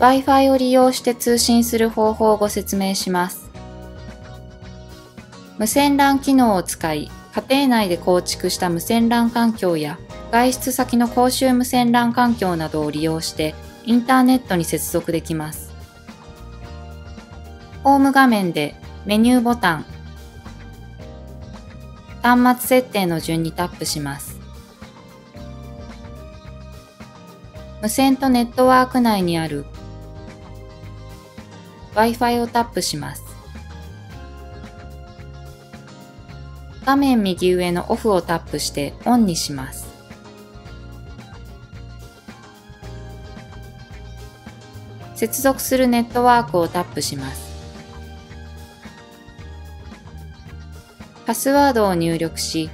Wi-Fi を利用して通信する方法をご説明します。無線 LAN 機能を使い、家庭内で構築した無線 LAN 環境や外出先の公衆無線 LAN 環境などを利用してインターネットに接続できます。ホーム画面でメニューボタン、端末設定の順にタップします。無線とネットワーク内にある Wi-Fi をタップします。画面右上のオフをタップしてオンにします。接続するネットワークをタップします。パスワードを入力し、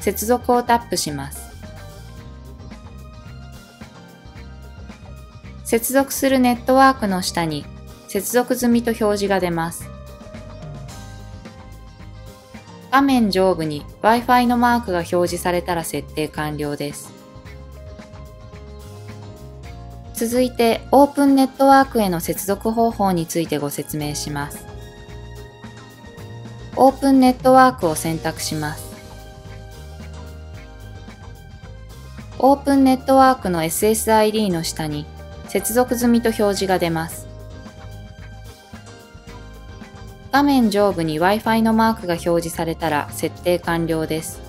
接続をタップします。接続するネットワークの下に接続済みと表示が出ます。画面上部に Wi-Fi のマークが表示されたら設定完了です。続いて、オープンネットワークへの接続方法についてご説明します。オープンネットワークを選択します。オープンネットワークの SSID の下に接続済みと表示が出ます。画面上部に Wi-Fi のマークが表示されたら設定完了です。